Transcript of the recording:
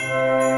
Música